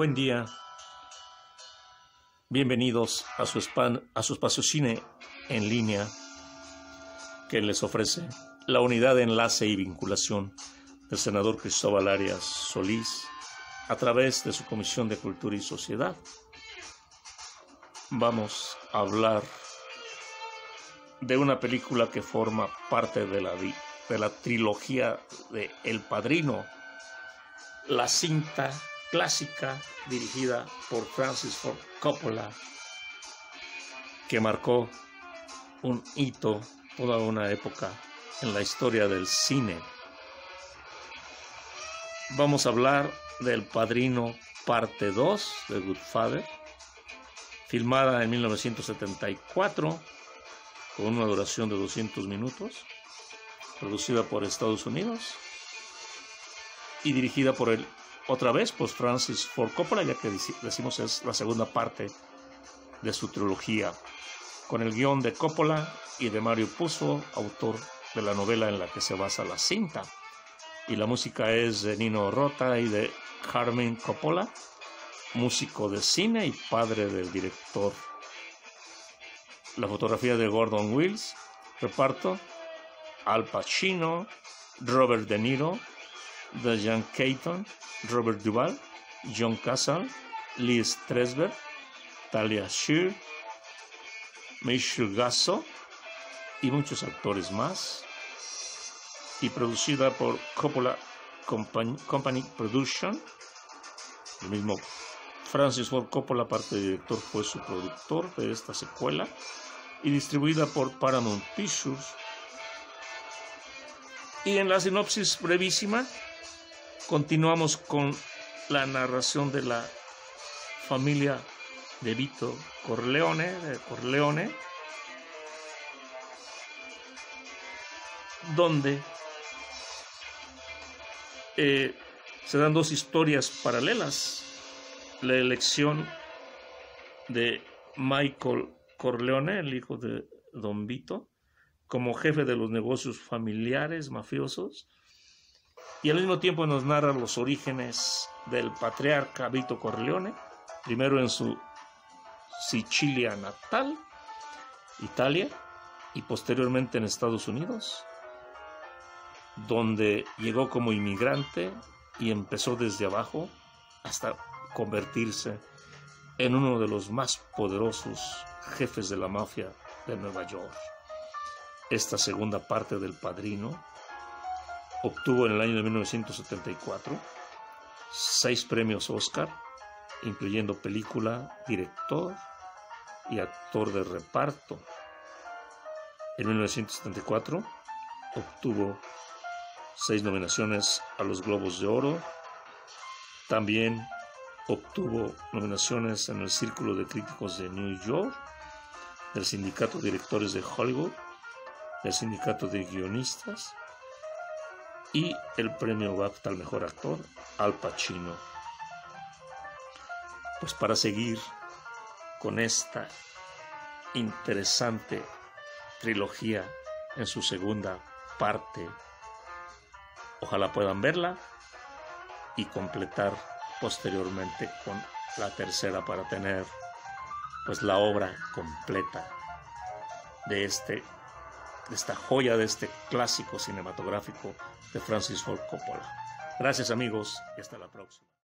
Buen día. Bienvenidos a su, span, a espacio cine en línea que les ofrece la unidad de enlace y vinculación del senador Cristóbal Arias Solís a través de su Comisión de Cultura y Sociedad. Vamos a hablar de una película que forma parte de la, de la trilogía de El Padrino, la cinta clásica dirigida por Francis Ford Coppola, que marcó un hito, toda una época en la historia del cine. Vamos a hablar del Padrino parte 2 de Goodfather, filmada en 1974 con una duración de 200 minutos, producida por Estados Unidos y dirigida por el otra vez, pues Francis Ford Coppola, ya que decimos es la segunda parte de su trilogía, con el guion de Coppola y de Mario Puzo, autor de la novela en la que se basa la cinta. Y la música es de Nino Rota y de Carmen Coppola, músico de cine y padre del director. La fotografía de Gordon Wills, reparto, Al Pacino, Robert De Niro, Diane Keaton, Robert Duvall, John Castle, Lee Strasberg, Talia Shear, Michelle Gasso y muchos actores más. Y producida por Coppola Company, Company Production. El mismo Francis Ford Coppola, parte de director, fue su productor de esta secuela. Y distribuida por Paramount Pictures. Y en la sinopsis brevísima, Continuamos con la narración de la familia de Vito Corleone, de Corleone, donde eh, se dan dos historias paralelas. La elección de Michael Corleone, el hijo de Don Vito, como jefe de los negocios familiares mafiosos, y al mismo tiempo nos narra los orígenes del patriarca Vito Corleone, primero en su Sicilia natal, Italia, y posteriormente en Estados Unidos, donde llegó como inmigrante y empezó desde abajo hasta convertirse en uno de los más poderosos jefes de la mafia de Nueva York. Esta segunda parte del Padrino Obtuvo en el año de 1974 seis premios Oscar, incluyendo película, director y actor de reparto. En 1974 obtuvo seis nominaciones a los Globos de Oro. También obtuvo nominaciones en el Círculo de Críticos de New York, del Sindicato de Directores de Hollywood, del Sindicato de Guionistas y el premio BAFTA al mejor actor Al Pacino. Pues para seguir con esta interesante trilogía en su segunda parte, ojalá puedan verla y completar posteriormente con la tercera para tener pues la obra completa de este esta joya de este clásico cinematográfico de Francis Ford Coppola. Gracias amigos y hasta la próxima.